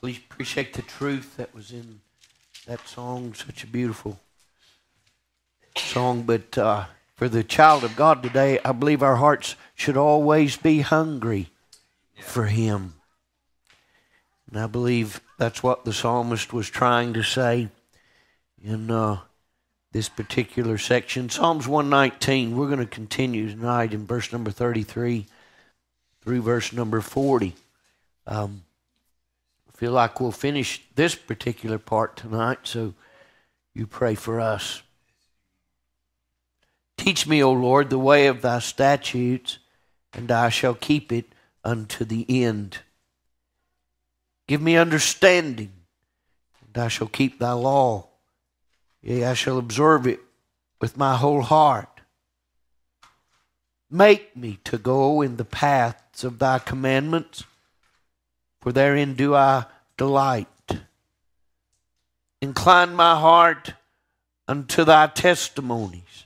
Please appreciate the truth that was in that song. Such a beautiful song. But uh, for the child of God today, I believe our hearts should always be hungry for Him. And I believe that's what the psalmist was trying to say in uh, this particular section. Psalms 119, we're going to continue tonight in verse number 33 through verse number 40. Um, feel like we'll finish this particular part tonight, so you pray for us. Teach me, O Lord, the way of thy statutes, and I shall keep it unto the end. Give me understanding, and I shall keep thy law. Yea, I shall observe it with my whole heart. Make me to go in the paths of thy commandments, for therein do I delight. Incline my heart unto thy testimonies,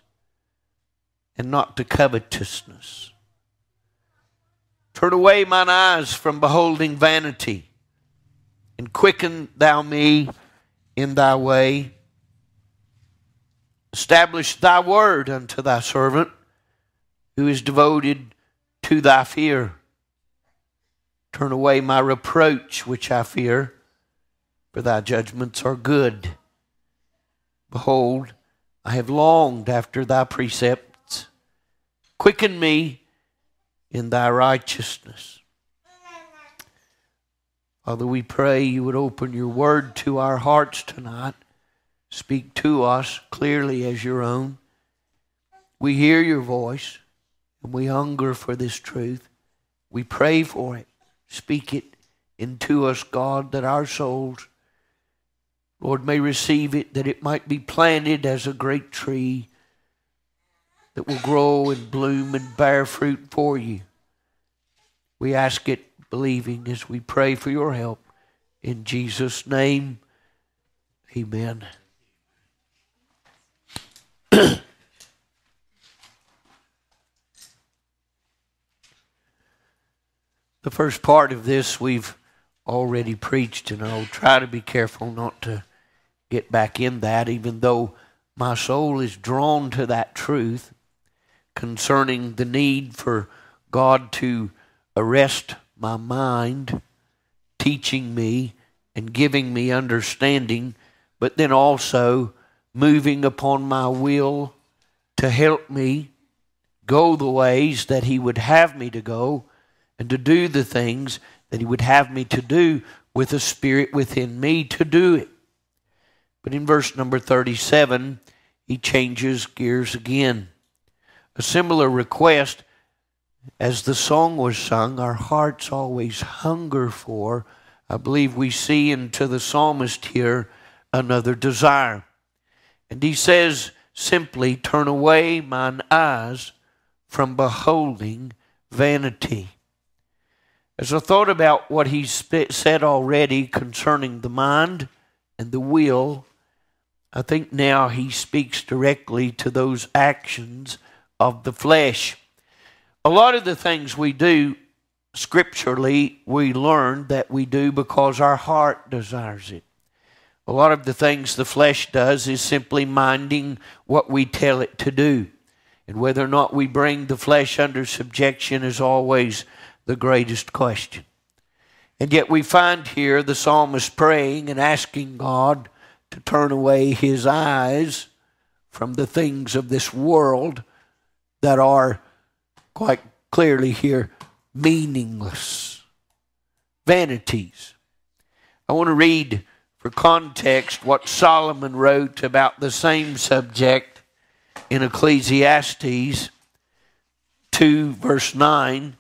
and not to covetousness. Turn away mine eyes from beholding vanity, and quicken thou me in thy way. Establish thy word unto thy servant who is devoted to thy fear. Turn away my reproach which I fear, for thy judgments are good. Behold, I have longed after thy precepts. Quicken me in thy righteousness. Father, we pray you would open your word to our hearts tonight. Speak to us clearly as your own. We hear your voice and we hunger for this truth. We pray for it. Speak it into us, God, that our souls, Lord, may receive it, that it might be planted as a great tree that will grow and bloom and bear fruit for you. We ask it believing as we pray for your help. In Jesus' name, amen. The first part of this we've already preached, and I'll try to be careful not to get back in that, even though my soul is drawn to that truth concerning the need for God to arrest my mind, teaching me and giving me understanding, but then also moving upon my will to help me go the ways that He would have me to go and to do the things that He would have me to do with a spirit within me to do it. But in verse number 37, He changes gears again. A similar request as the song was sung, our hearts always hunger for. I believe we see into the psalmist here another desire. And he says simply, Turn away mine eyes from beholding vanity. As I thought about what he said already concerning the mind and the will, I think now he speaks directly to those actions of the flesh. A lot of the things we do scripturally, we learn that we do because our heart desires it. A lot of the things the flesh does is simply minding what we tell it to do. And whether or not we bring the flesh under subjection is always the greatest question. And yet we find here the psalmist praying and asking God to turn away his eyes from the things of this world that are quite clearly here meaningless vanities. I want to read for context what Solomon wrote about the same subject in Ecclesiastes 2, verse 9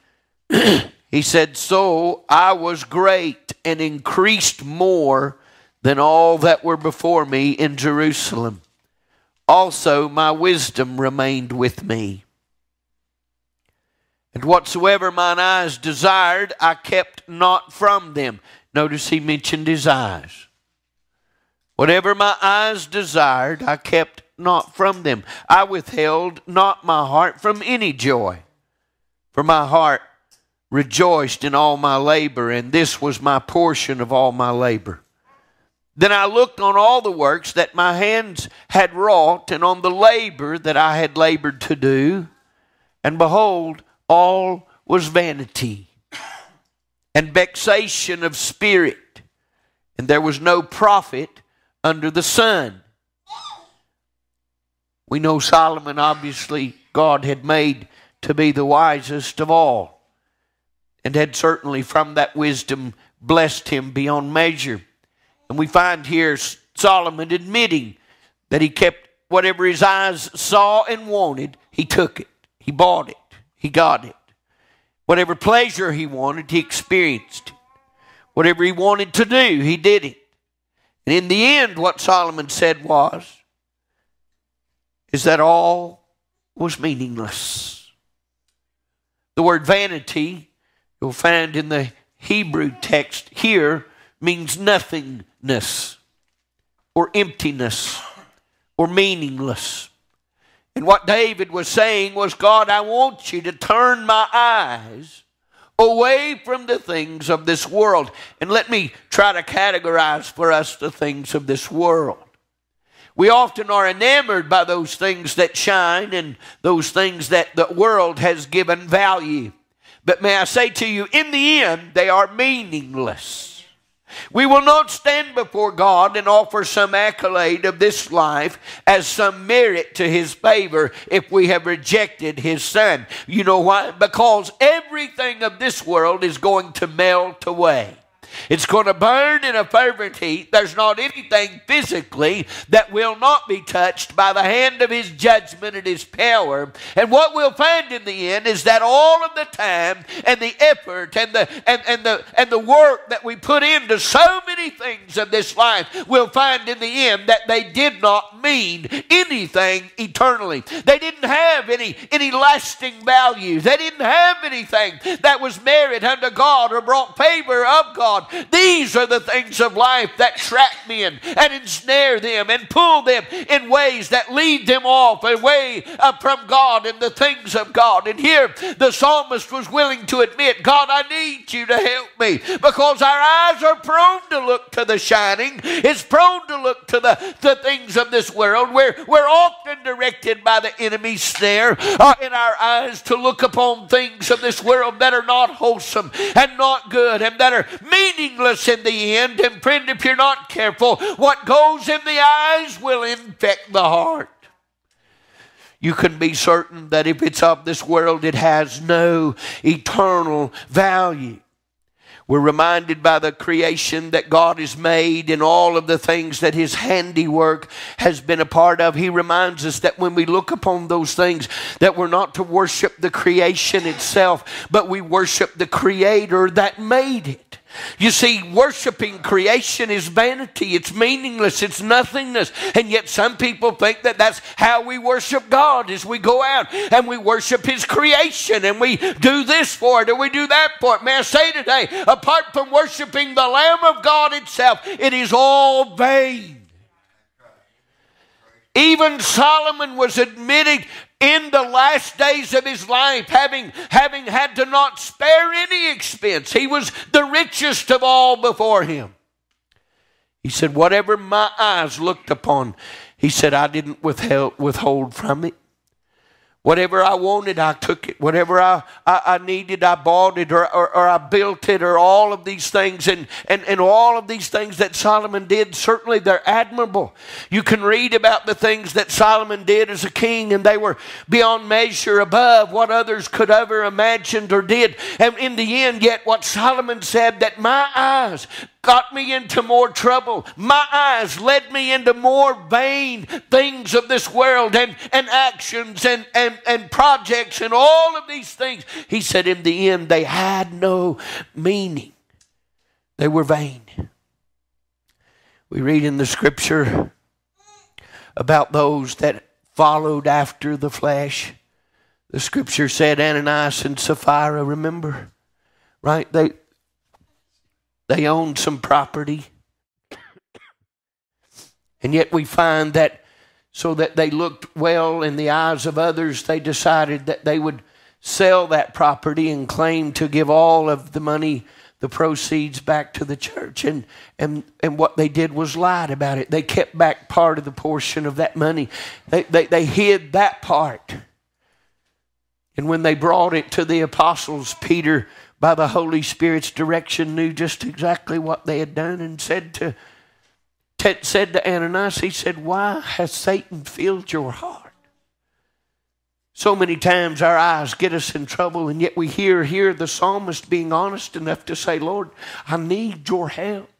he said, So I was great and increased more than all that were before me in Jerusalem. Also, my wisdom remained with me. And whatsoever mine eyes desired, I kept not from them. Notice he mentioned his eyes. Whatever my eyes desired, I kept not from them. I withheld not my heart from any joy, for my heart rejoiced in all my labor, and this was my portion of all my labor. Then I looked on all the works that my hands had wrought, and on the labor that I had labored to do, and behold, all was vanity and vexation of spirit, and there was no profit under the sun. We know Solomon, obviously, God had made to be the wisest of all, and had certainly from that wisdom blessed him beyond measure. And we find here Solomon admitting that he kept whatever his eyes saw and wanted, he took it, he bought it, he got it. Whatever pleasure he wanted, he experienced. Whatever he wanted to do, he did it. And in the end, what Solomon said was, is that all was meaningless. The word vanity, you'll find in the Hebrew text here, means nothingness or emptiness or meaningless. And what David was saying was, God, I want you to turn my eyes away from the things of this world. And let me try to categorize for us the things of this world. We often are enamored by those things that shine and those things that the world has given value. But may I say to you, in the end, they are meaningless. We will not stand before God and offer some accolade of this life as some merit to His favor if we have rejected His Son. You know why? Because everything of this world is going to melt away. It's going to burn in a fervent heat. There's not anything physically that will not be touched by the hand of His judgment and His power. And what we'll find in the end is that all of the time and the effort and the and, and the and the work that we put into so many things of this life, we'll find in the end that they did not mean anything eternally. They didn't have any any lasting value. They didn't have anything that was merit unto God or brought favor of God. These are the things of life that trap men and ensnare them and pull them in ways that lead them off away uh, from God and the things of God. And here the psalmist was willing to admit, God, I need you to help me because our eyes are prone to look to the shining. It's prone to look to the, the things of this world. We're, we're often directed by the enemy's snare uh, in our eyes to look upon things of this world that are not wholesome and not good and that are mean meaningless in the end. And friend, if you're not careful, what goes in the eyes will infect the heart. You can be certain that if it's of this world, it has no eternal value. We're reminded by the creation that God has made and all of the things that His handiwork has been a part of. He reminds us that when we look upon those things, that we're not to worship the creation itself, but we worship the Creator that made it. You see, worshiping creation is vanity. It's meaningless. It's nothingness. And yet some people think that that's how we worship God is we go out and we worship His creation and we do this for it and we do that for it. May I say today, apart from worshiping the Lamb of God itself, it is all vain. Even Solomon was admitting in the last days of his life, having, having had to not spare any expense. He was the richest of all before him. He said, Whatever my eyes looked upon, he said, I didn't withhold, withhold from it. Whatever I wanted, I took it. Whatever I, I, I needed, I bought it or, or, or, I built it or all of these things. And, and, and all of these things that Solomon did, certainly they're admirable. You can read about the things that Solomon did as a king, and they were beyond measure above what others could ever imagined or did. And in the end, yet what Solomon said that my eyes got me into more trouble. My eyes led me into more vain things of this world and, and actions and, and, and projects and all of these things. He said, in the end, they had no meaning, they were vain. We read in the scripture about those that followed after the flesh. The scripture said Ananias and Sapphira, remember? Right? They they owned some property. And yet we find that so that they looked well in the eyes of others, they decided that they would sell that property and claim to give all of the money the proceeds back to the church. And, and, and what they did was lied about it. They kept back part of the portion of that money, they, they, they hid that part. And when they brought it to the apostles, Peter, by the Holy Spirit's direction, knew just exactly what they had done and said to, said to Ananias, he said, Why has Satan filled your heart? So many times our eyes get us in trouble, and yet we hear here the psalmist being honest enough to say, Lord, I need your help.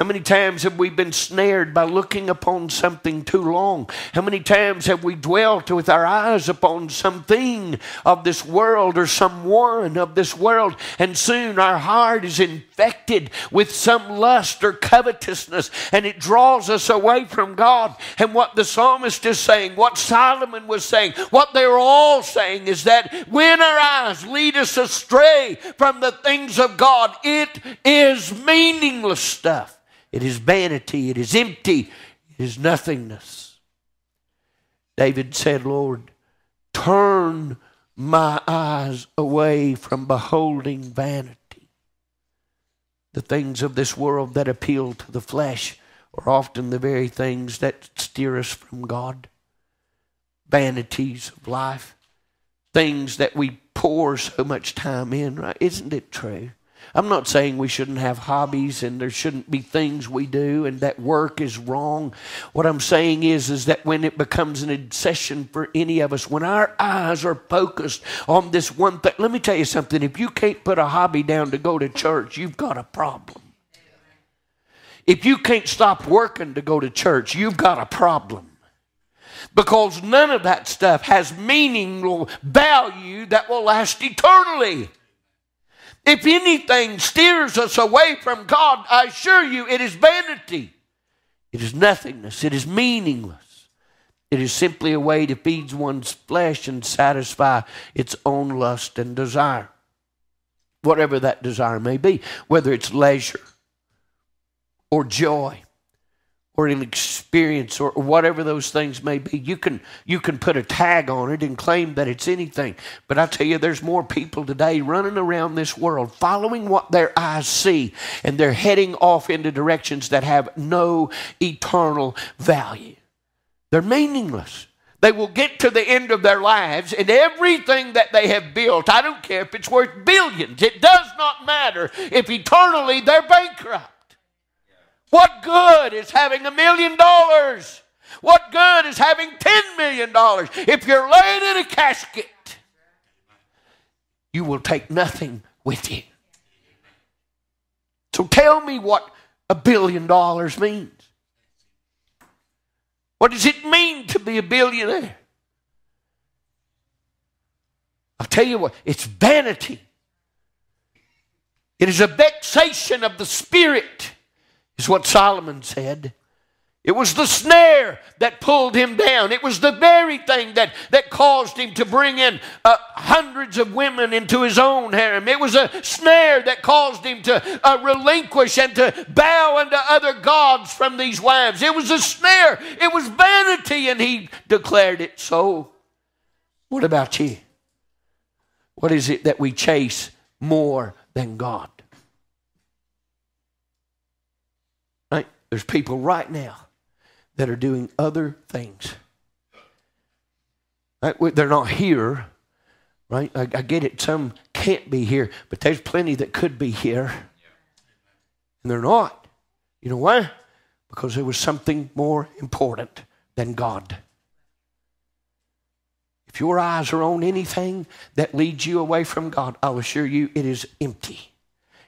How many times have we been snared by looking upon something too long? How many times have we dwelt with our eyes upon something of this world or someone of this world, and soon our heart is infected with some lust or covetousness, and it draws us away from God? And what the psalmist is saying, what Solomon was saying, what they're all saying is that when our eyes lead us astray from the things of God, it is meaningless stuff. It is vanity. It is empty. It is nothingness. David said, Lord, turn my eyes away from beholding vanity. The things of this world that appeal to the flesh are often the very things that steer us from God. Vanities of life, things that we pour so much time in, right? Isn't it true? I'm not saying we shouldn't have hobbies and there shouldn't be things we do and that work is wrong. What I'm saying is, is that when it becomes an obsession for any of us, when our eyes are focused on this one thing, let me tell you something. If you can't put a hobby down to go to church, you've got a problem. If you can't stop working to go to church, you've got a problem because none of that stuff has meaning, value that will last eternally. If anything steers us away from God, I assure you it is vanity. It is nothingness. It is meaningless. It is simply a way to feed one's flesh and satisfy its own lust and desire. Whatever that desire may be, whether it's leisure or joy or an experience or whatever those things may be. You can you can put a tag on it and claim that it's anything. But I tell you, there's more people today running around this world following what their eyes see, and they're heading off into directions that have no eternal value. They're meaningless. They will get to the end of their lives and everything that they have built, I don't care if it's worth billions, it does not matter if eternally they're bankrupt. What good is having a million dollars? What good is having $10 million if you're laid in a casket? You will take nothing with you. So tell me what a billion dollars means. What does it mean to be a billionaire? I'll tell you what, it's vanity. It is a vexation of the spirit is what Solomon said. It was the snare that pulled him down. It was the very thing that, that caused him to bring in uh, hundreds of women into his own harem. It was a snare that caused him to uh, relinquish and to bow unto other gods from these wives. It was a snare. It was vanity, and he declared it so. What about you? What is it that we chase more than God? There's people right now that are doing other things. They're not here, right? I, I, get it. Some can't be here, but there's plenty that could be here. And they're not. You know why? Because there was something more important than God. If your eyes are on anything that leads you away from God, I'll assure you it is empty.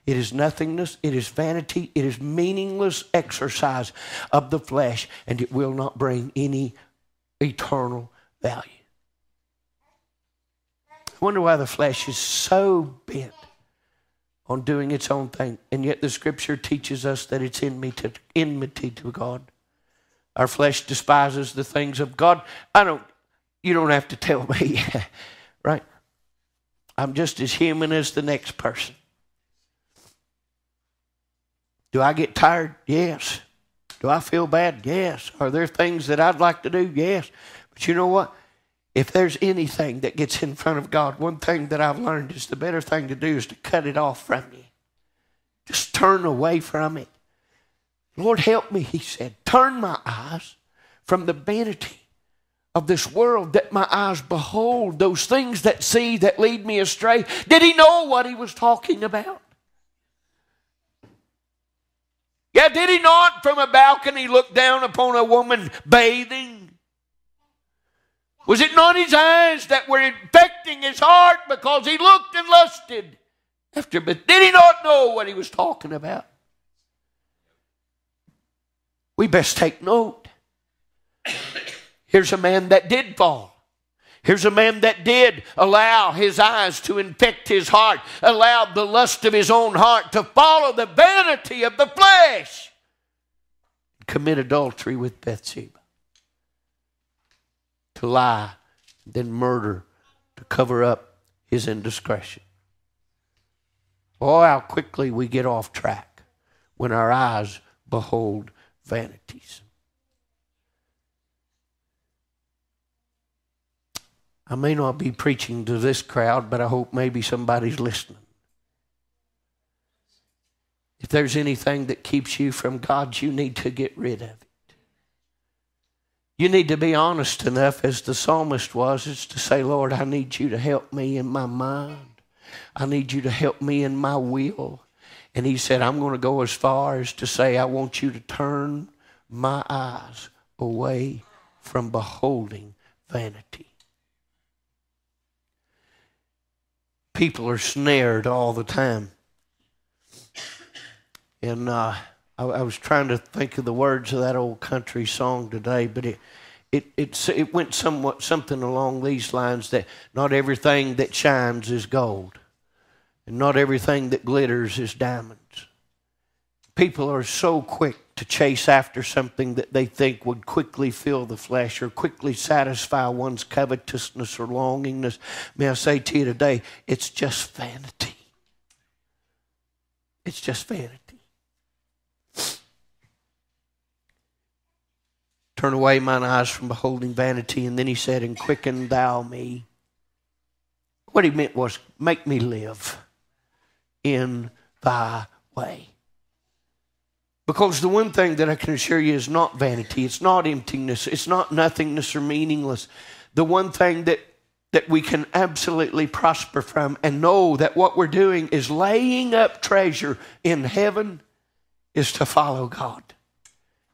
It is nothingness, it is vanity, it is meaningless exercise of the flesh, and it will not bring any eternal value. I wonder why the flesh is so bent on doing its own thing, and yet the scripture teaches us that it's enmity to, enmity to God. Our flesh despises the things of God. I don't, you don't have to tell me, right? I'm just as human as the next person. Do I get tired? Yes. Do I feel bad? Yes. Are there things that I'd like to do? Yes. But you know what? if there's anything that gets in front of God, one thing that I've learned is the better thing to do is to cut it off from you. Just turn away from it. Lord, help me, he said. Turn my eyes from the vanity of this world that my eyes behold, those things that see that lead me astray. Did he know what he was talking about? Yeah, did he not from a balcony look down upon a woman bathing? Was it not his eyes that were infecting his heart because he looked and lusted after? But did he not know what he was talking about? We best take note. Here's a man that did fall. Here's a man that did allow his eyes to infect his heart, allowed the lust of his own heart to follow the vanity of the flesh, commit adultery with Bathsheba to lie, then murder to cover up his indiscretion. Oh, how quickly we get off track when our eyes behold vanities. I may not be preaching to this crowd, but I hope maybe somebody's listening. If there's anything that keeps you from God, you need to get rid of it. You need to be honest enough, as the psalmist was, is to say, Lord, I need you to help me in my mind. I need you to help me in my will. And he said, I'm going to go as far as to say, I want you to turn my eyes away from beholding vanity. People are snared all the time. And uh, I, I, was trying to think of the words of that old country song today, but it, it, it, it went somewhat something along these lines that not everything that shines is gold, and not everything that glitters is diamonds. People are so quick to chase after something that they think would quickly fill the flesh or quickly satisfy one's covetousness or longingness. May I say to you today, it's just vanity. It's just vanity. Turn away mine eyes from beholding vanity. And then he said, And quicken thou me. What he meant was, Make me live in thy way. Because the one thing that I can assure you is not vanity, it's not emptiness, it's not nothingness or meaningless. The one thing that that we can absolutely prosper from and know that what we're doing is laying up treasure in heaven is to follow God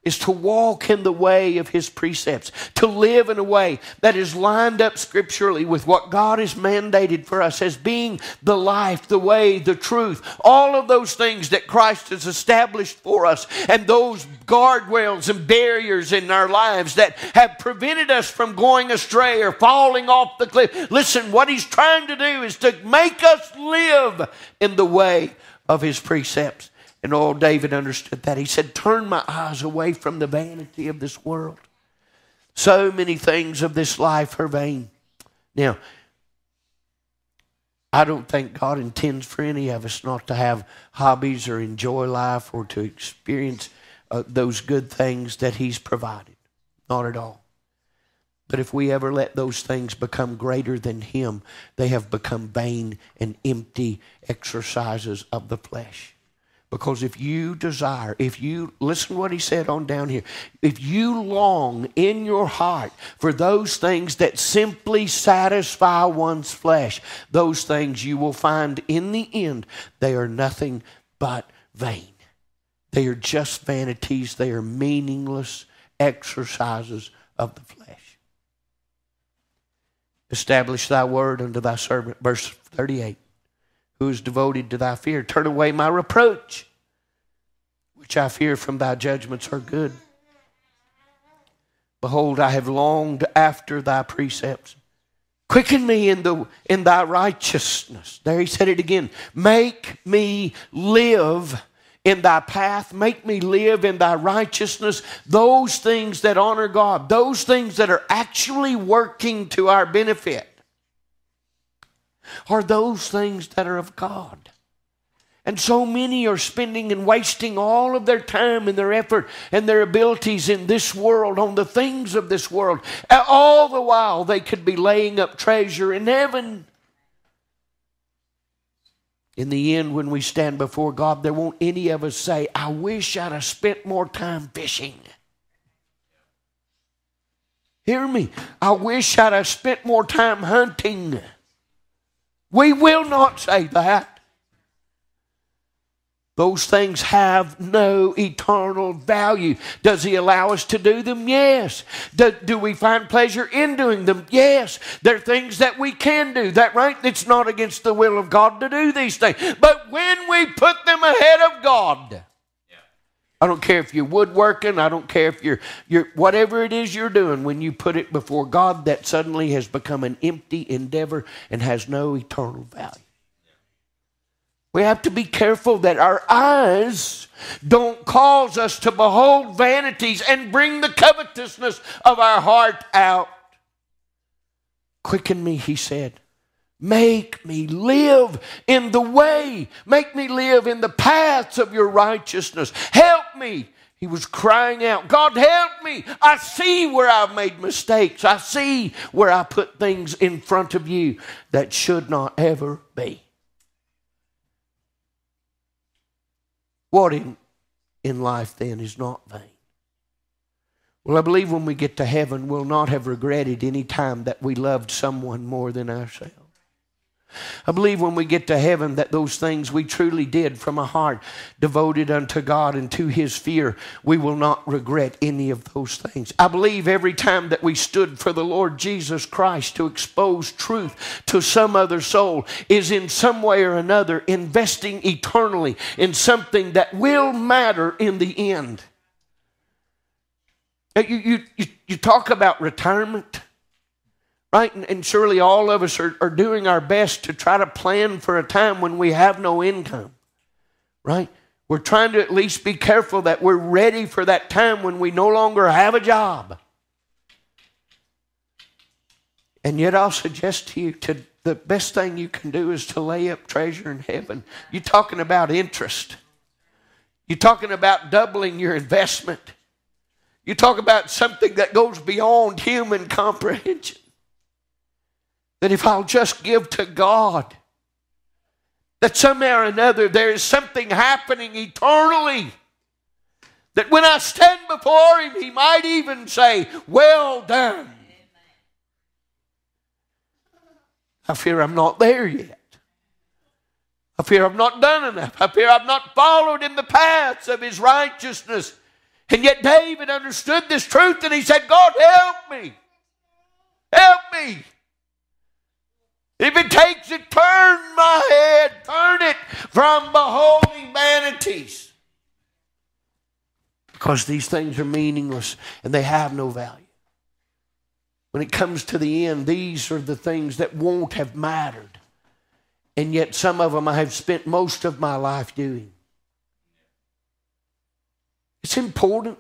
is to walk in the way of His precepts, to live in a way that is lined up scripturally with what God has mandated for us as being the life, the way, the truth, all of those things that Christ has established for us, and those guardrails and barriers in our lives that have prevented us from going astray or falling off the cliff. Listen, what He's trying to do is to make us live in the way of His precepts. And all David understood that. He said, Turn my eyes away from the vanity of this world. So many things of this life are vain. Now, I don't think God intends for any of us not to have hobbies or enjoy life or to experience uh, those good things that He's provided. Not at all. But if we ever let those things become greater than Him, they have become vain and empty exercises of the flesh. Because if you desire, if you listen what he said on down here, if you long in your heart for those things that simply satisfy one's flesh, those things you will find in the end, they are nothing but vain. They are just vanities, they are meaningless exercises of the flesh. Establish thy word unto thy servant, verse 38 who is devoted to thy fear. Turn away my reproach, which I fear from thy judgments are good. Behold, I have longed after thy precepts. Quicken me in, the, in thy righteousness. There he said it again. Make me live in thy path. Make me live in thy righteousness. Those things that honor God, those things that are actually working to our benefit are those things that are of God. And so many are spending and wasting all of their time and their effort and their abilities in this world, on the things of this world. All the while, they could be laying up treasure in heaven. In the end, when we stand before God, there won't any of us say, I wish I'd have spent more time fishing. Hear me. I wish I'd have spent more time hunting. We will not say that. Those things have no eternal value. Does He allow us to do them? Yes. Do, do, we find pleasure in doing them? Yes. There are things that we can do. That right? It's not against the will of God to do these things. But when we put them ahead of God, I don't care if you're woodworking, I don't care if you're, you're whatever it is you're doing, when you put it before God, that suddenly has become an empty endeavor and has no eternal value. We have to be careful that our eyes don't cause us to behold vanities and bring the covetousness of our heart out. Quicken me, he said. Make me live in the way. Make me live in the paths of your righteousness. Help me. He was crying out, God, help me. I see where I've made mistakes. I see where I put things in front of you that should not ever be. What in, in life then is not vain? Well, I believe when we get to heaven, we'll not have regretted any time that we loved someone more than ourselves. I believe when we get to heaven that those things we truly did from a heart devoted unto God and to His fear, we will not regret any of those things. I believe every time that we stood for the Lord Jesus Christ to expose truth to some other soul is in some way or another investing eternally in something that will matter in the end. You, you, you, talk about retirement. Right? And, and surely all of us are, are doing our best to try to plan for a time when we have no income. Right? We're trying to at least be careful that we're ready for that time when we no longer have a job. And yet, I'll suggest to you to the best thing you can do is to lay up treasure in heaven. You're talking about interest. You're talking about doubling your investment. You talk about something that goes beyond human comprehension that if I'll just give to God, that somehow or another there is something happening eternally. That when I stand before Him, He might even say, Well done. I fear I'm not there yet. I fear I've not done enough. I fear I've not followed in the paths of His righteousness. And yet David understood this truth and he said, God, help me. Help me. If it takes it, turn my head, turn it from beholding vanities. Because these things are meaningless and they have no value. When it comes to the end, these are the things that won't have mattered. And yet, some of them I have spent most of my life doing. It's important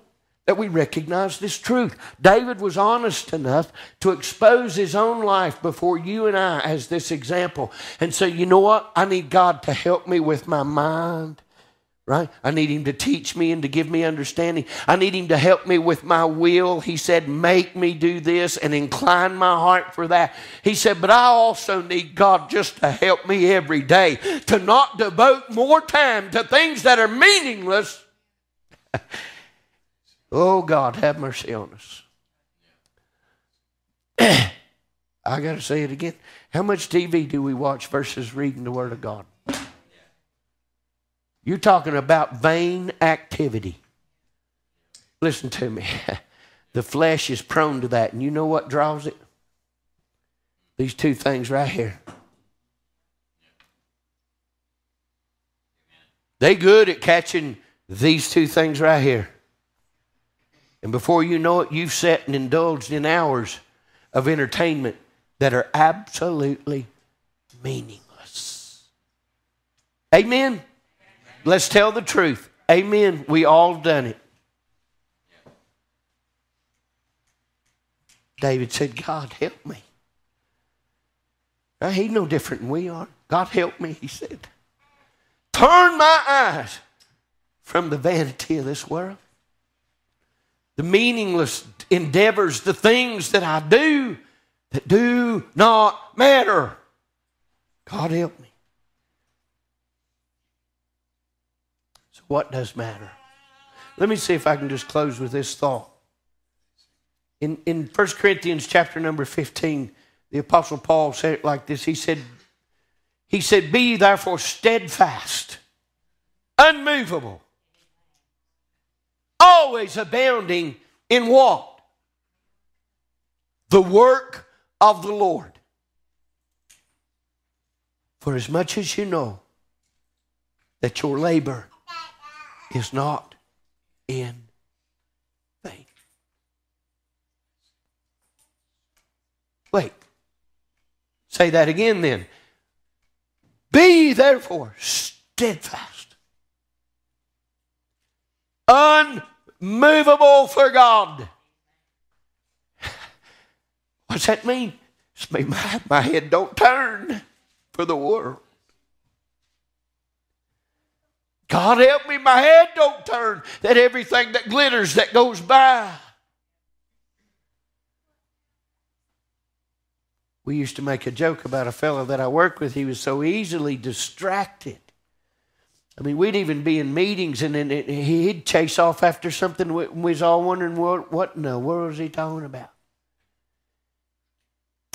that we recognize this truth. David was honest enough to expose his own life before you and I as this example and say, you know what? I need God to help me with my mind. Right? I need him to teach me and to give me understanding. I need him to help me with my will. He said, Make me do this and incline my heart for that. He said, But I also need God just to help me every day to not devote more time to things that are meaningless Oh, God, have mercy on us. I got to say it again. How much TV do we watch versus reading the Word of God? You're talking about vain activity. Listen to me. the flesh is prone to that. And you know what draws it? These two things right here. They good at catching these two things right here. And before you know it, you've sat and indulged in hours of entertainment that are absolutely meaningless. Amen? Let's tell the truth. Amen. We all done it. David said, God, help me. Now, he's no different than we are. God, help me, he said. turn my eyes from the vanity of this world, the meaningless endeavors, the things that I do that do not matter. God help me. So, what does matter? Let me see if I can just close with this thought. In, in 1 Corinthians chapter number 15, the Apostle Paul said it like this. He said, he said, Be therefore steadfast, unmovable, always abounding in what? The work of the Lord. For as much as you know that your labor is not in vain. Wait. Say that again then. Be therefore steadfast, for God. What's that mean? It's mean my, my head don't turn for the world. God help me, my head don't turn that everything that glitters that goes by. We used to make a joke about a fellow that I worked with. He was so easily distracted. I mean, we'd even be in meetings and then he'd chase off after something. We was all wondering what, what in the world was he talking about?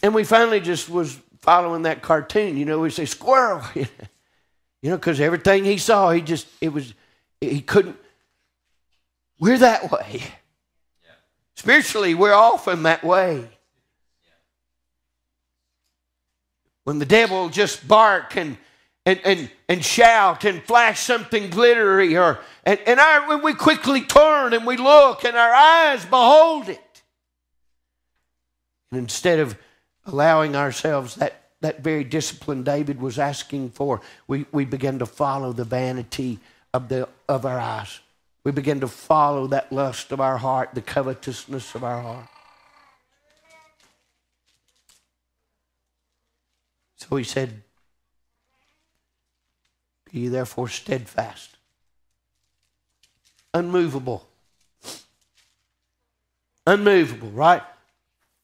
And we finally just was following that cartoon. You know, we say squirrel. you know, because everything he saw, he just it was he couldn't. We're that way. Spiritually, we're often that way. When the devil just bark and and, and, and shout and flash something glittery or and, and our, when we quickly turn and we look and our eyes behold it. And instead of allowing ourselves that, that very discipline David was asking for, we, we begin to follow the vanity of, the, of our eyes. We begin to follow that lust of our heart, the covetousness of our heart. So he said, Be therefore steadfast, unmovable. Unmovable, right?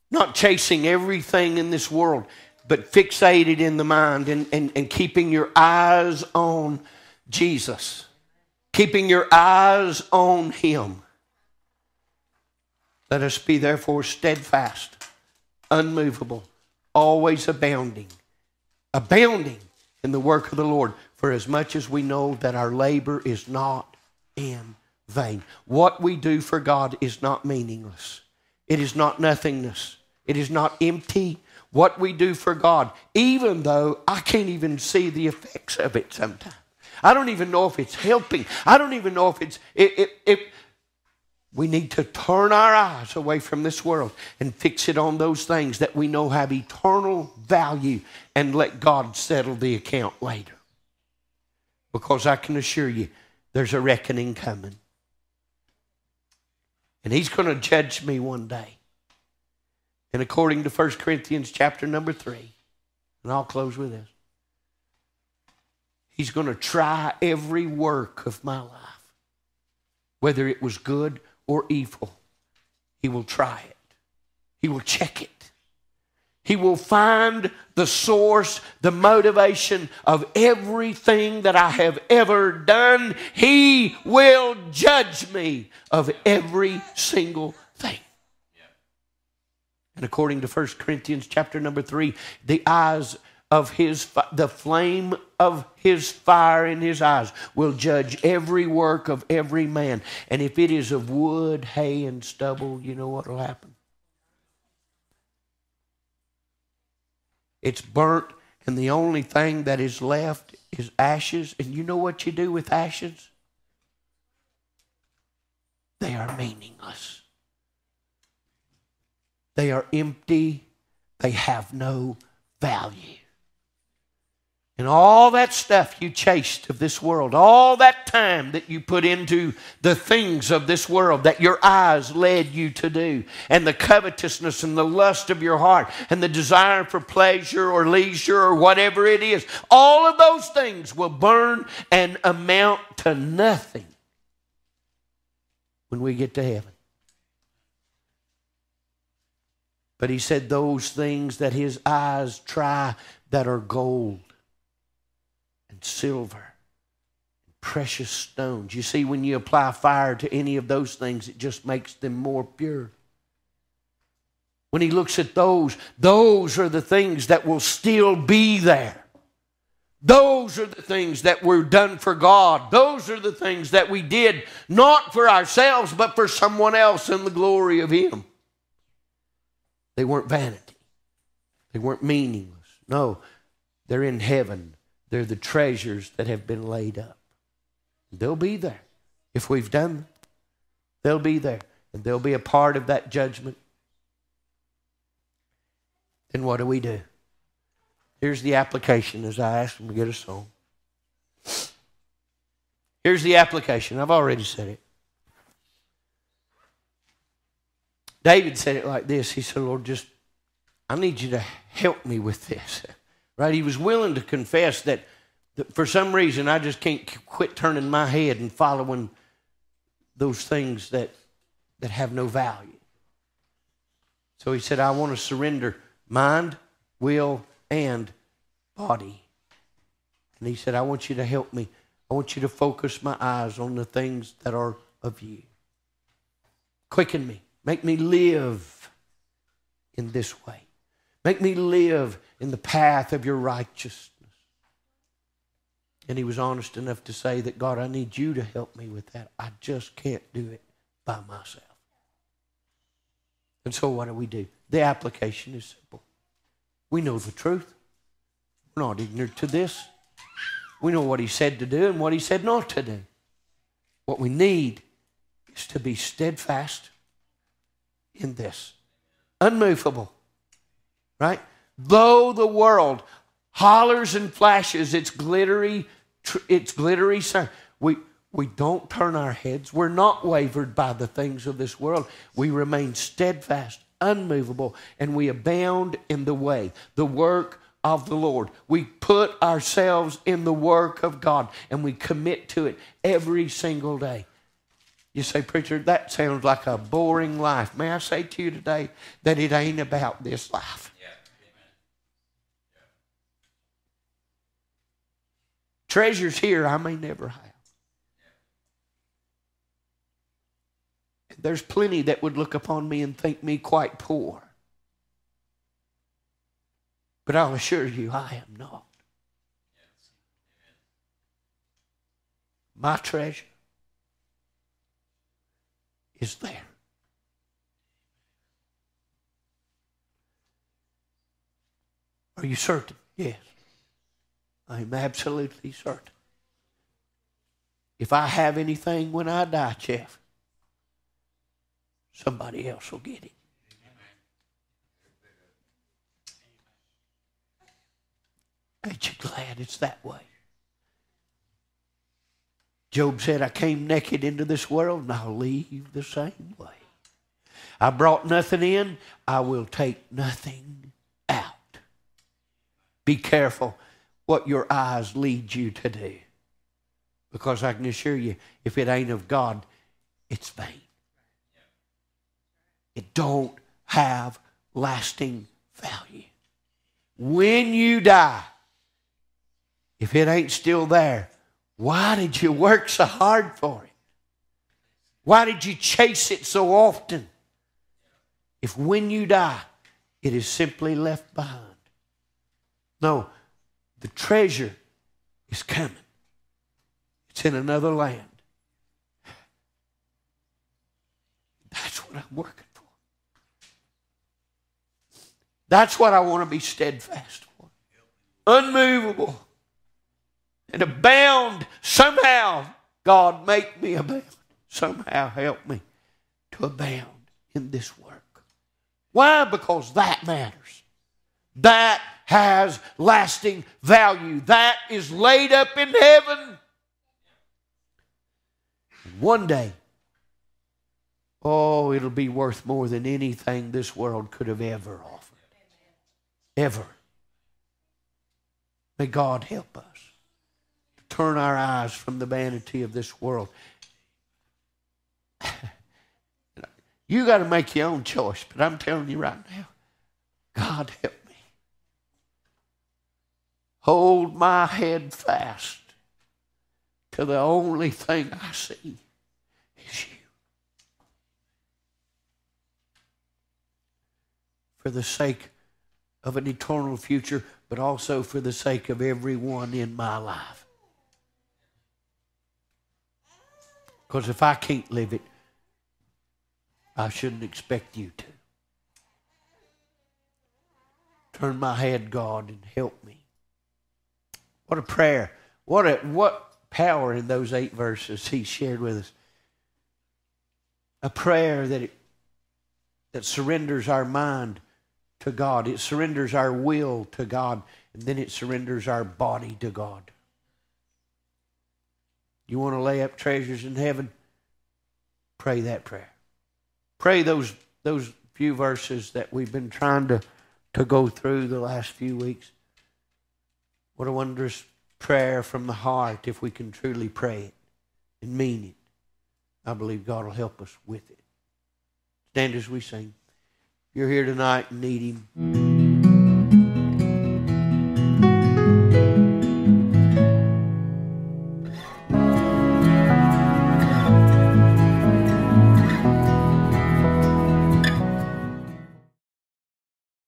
Not chasing everything in this world, but fixated in the mind and, and, and keeping your eyes on Jesus. Keeping your eyes on Him. Let us be therefore steadfast, unmovable, always abounding, abounding in the work of the Lord, for as much as we know that our labor is not in vain. What we do for God is not meaningless, it is not nothingness. It is not empty what we do for God, even though I can't even see the effects of it sometimes. I don't even know if it's helping. I don't even know if it's if, if we need to turn our eyes away from this world and fix it on those things that we know have eternal value and let God settle the account later. Because I can assure you, there's a reckoning coming. And He's going to judge me one day. And according to 1 Corinthians chapter number 3, and I'll close with this. He's going to try every work of my life, whether it was good or evil. He will try it, He will check it. He will find the source, the motivation of everything that I have ever done. He will judge me of every single thing. And according to 1 Corinthians chapter number 3, the eyes of his the flame of his fire in his eyes will judge every work of every man. And if it is of wood, hay, and stubble, you know what will happen? It's burnt, and the only thing that is left is ashes. And you know what you do with ashes? They are meaningless. They are empty, they have no value. And all that stuff you chased of this world, all that time that you put into the things of this world that your eyes led you to do, and the covetousness and the lust of your heart, and the desire for pleasure or leisure or whatever it is, all of those things will burn and amount to nothing when we get to heaven. But he said, Those things that his eyes try that are gold and silver and precious stones. You see, when you apply fire to any of those things, it just makes them more pure. When he looks at those, those are the things that will still be there. Those are the things that were done for God. Those are the things that we did not for ourselves, but for someone else in the glory of Him. They weren't vanity, they weren't meaningless. No, they're in heaven they're the treasures that have been laid up. They'll be there. If we've done them, they'll be there. And they'll be a part of that judgment. Then what do we do? Here's the application as I asked them to get a song. Here's the application. I've already said it. David said it like this He said, Lord, just, I need you to help me with this. Right? He was willing to confess that, that for some reason I just can't quit turning my head and following those things that, that have no value. So he said, I want to surrender mind, will, and body. And he said, I want you to help me. I want you to focus my eyes on the things that are of you. Quicken me. Make me live in this way. Make me live in the path of your righteousness. And he was honest enough to say that, God, I need you to help me with that. I just can't do it by myself. And so what do we do? The application is simple. We know the truth. We're not ignorant to this. We know what he said to do and what he said not to do. What we need is to be steadfast in this, unmovable, right? Though the world hollers and flashes its glittery, its glittery sun, we, we don't turn our heads. We're not wavered by the things of this world. We remain steadfast, unmovable, and we abound in the way, the work of the Lord. We put ourselves in the work of God and we commit to it every single day. You say, Preacher, that sounds like a boring life. May I say to you today that it ain't about this life. Treasures here I may never have. There's plenty that would look upon me and think me quite poor. But I'll assure you, I am not. My treasure is there. Are you certain? Yes. I'm absolutely certain. If I have anything when I die, Jeff, somebody else will get it. Ain't you glad it's that way? Job said, I came naked into this world and I'll leave the same way. I brought nothing in, I will take nothing out. Be careful what your eyes lead you to do. Because I can assure you, if it ain't of God, it's vain. It don't have lasting value. When you die, if it ain't still there, why did you work so hard for it? Why did you chase it so often? If when you die, it is simply left behind. No, the treasure is coming. It's in another land. That's what I'm working for. That's what I want to be steadfast for. Unmovable. And abound. Somehow, God, make me abound. Somehow help me to abound in this work. Why? Because that matters. That has lasting value. That is laid up in heaven. One day, oh, it'll be worth more than anything this world could have ever offered. Ever. May God help us to turn our eyes from the vanity of this world. you got to make your own choice, but I'm telling you right now, God help. Hold my head fast till the only thing I see is you. For the sake of an eternal future, but also for the sake of everyone in my life. Because if I can't live it, I shouldn't expect you to. Turn my head, God, and help me. What a prayer. What a what power in those eight verses he shared with us. A prayer that it, that surrenders our mind to God. It surrenders our will to God, and then it surrenders our body to God. You want to lay up treasures in heaven? Pray that prayer. Pray those those few verses that we've been trying to, to go through the last few weeks. What a wondrous prayer from the heart if we can truly pray it and mean it. I believe God will help us with it. Stand as we sing. If you're here tonight and need Him.